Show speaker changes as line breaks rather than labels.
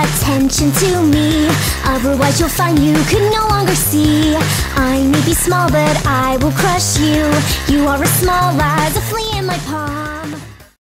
attention to me. Otherwise, you'll find you can no longer see. I may be small, but I will crush you. You are as small as a flea in my palm.